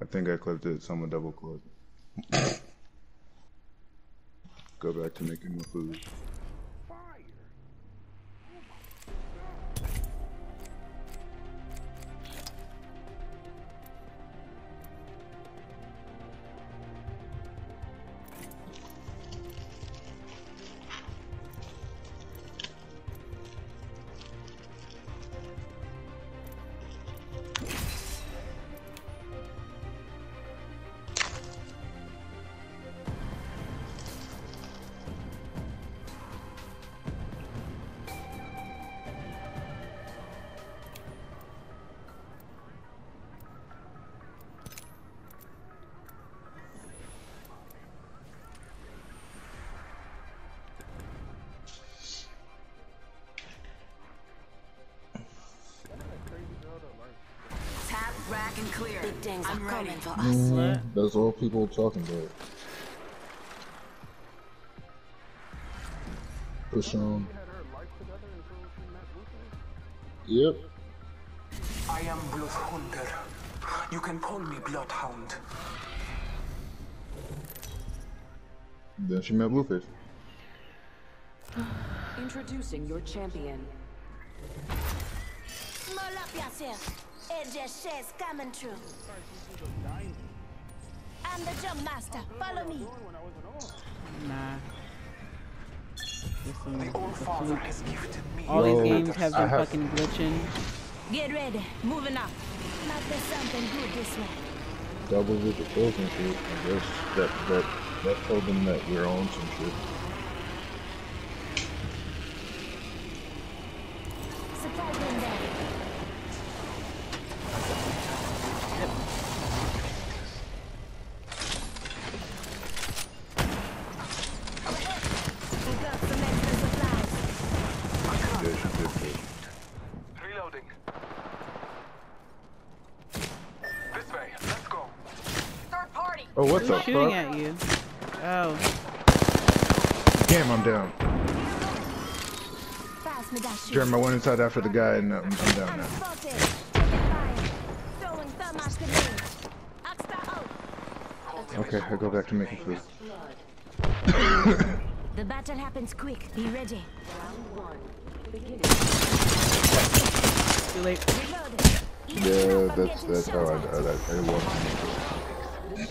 I think I clipped it. so i'm a double clip. Go back to making the food. Big things I'm are coming for us. Mm, what? That's all people talking about. Push on. Yep. I am Blues Hunter. You can call me Bloodhound. Then she met Bluefish. Introducing your champion. Small up yourself. Ajay Che's coming through. I'm the jump master. Follow me. Nah. The one- All Father has gifted me. All these games have been have- fucking glitching. Get ready. Moving up. Might be something good this way. Double digit kills and shit. I guess that that that told them that we're on some shit. Oh, what's Who's up, shooting fuck? at you? Oh, Damn, I'm down. Pass me that shit. Jeremy, I went inside after the guy and uh, I'm, I'm down now. spotted. Taking fire. Throwing thermite grenade. Arc Star out. Okay, I go back to making food. The battle happens quick. Be ready. too late. Reload. Yeah, that's that's how I, I, I, I Of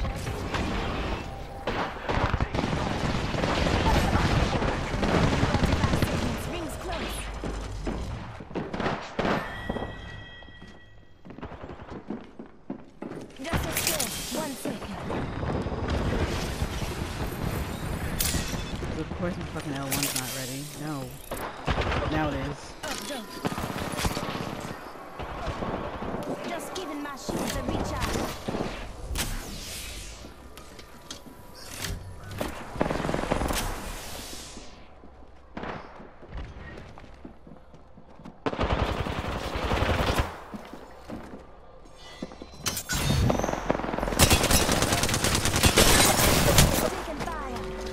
course fucking L1's not ready. No. Now it is. Oh, Up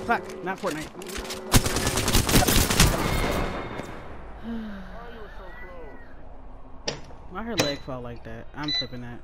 Fuck, not Fortnite. Why her leg fall like that? I'm flipping that.